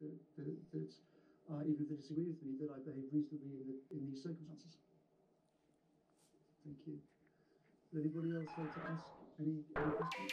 that, that, that uh, even if they disagree with me, that I behave reasonably in, the, in these circumstances. Thank you. Anybody else like to ask any, any questions?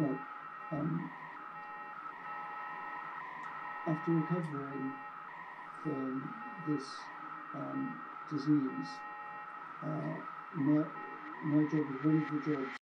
Well, um, after recovering from this um, disease, uh, my, my job was one of the jobs